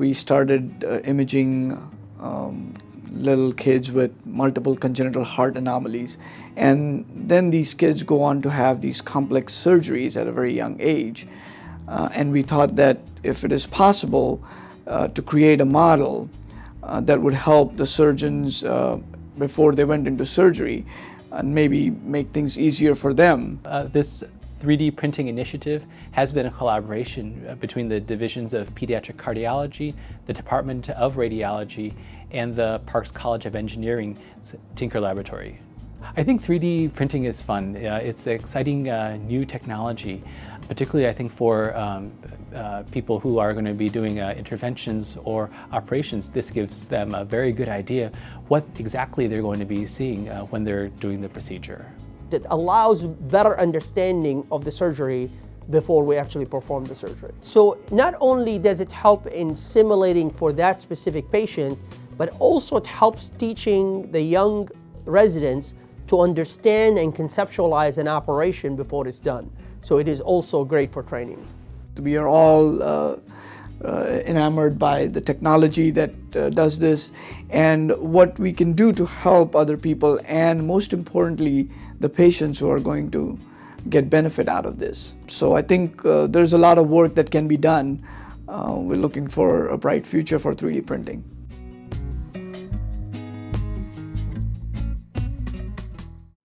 We started uh, imaging um, little kids with multiple congenital heart anomalies. And then these kids go on to have these complex surgeries at a very young age. Uh, and we thought that if it is possible uh, to create a model uh, that would help the surgeons uh, before they went into surgery and maybe make things easier for them. Uh, this 3D printing initiative has been a collaboration uh, between the divisions of pediatric cardiology, the Department of Radiology, and the Parks College of Engineering Tinker Laboratory. I think 3D printing is fun. Uh, it's exciting uh, new technology, particularly I think for um, uh, people who are going to be doing uh, interventions or operations. This gives them a very good idea what exactly they're going to be seeing uh, when they're doing the procedure. It allows better understanding of the surgery before we actually perform the surgery. So not only does it help in simulating for that specific patient, but also it helps teaching the young residents to understand and conceptualize an operation before it's done. So it is also great for training. We are all uh, uh, enamored by the technology that uh, does this and what we can do to help other people and most importantly the patients who are going to get benefit out of this. So I think uh, there's a lot of work that can be done. Uh, we're looking for a bright future for 3D printing.